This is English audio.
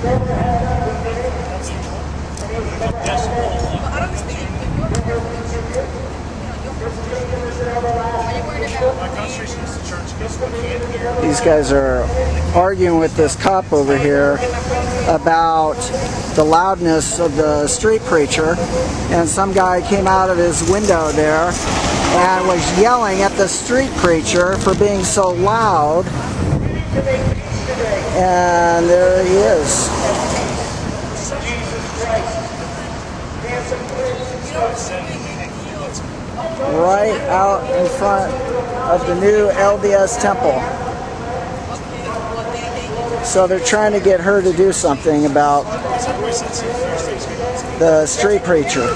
These guys are arguing with this cop over here about the loudness of the street preacher. And some guy came out of his window there and was yelling at the street preacher for being so loud. And there he is. Right out in front of the new LDS temple. So they're trying to get her to do something about the street preacher.